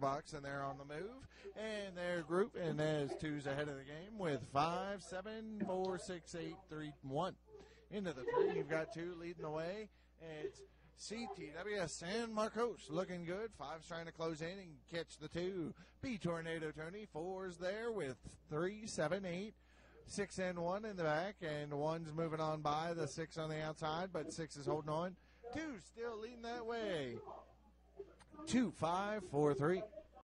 the box and they're on the move. And their group, and as two's ahead of the game with five, seven, four, six, eight, three, one. Into the three, you've got two leading the way. It's CTW San Marcos looking good. Five's trying to close in and catch the two. B Tornado Tony, four's there with three, seven, eight, six, and one in the back, and one's moving on by the six on the outside, but six is holding on. Two still leading that way. Two, five, four, three.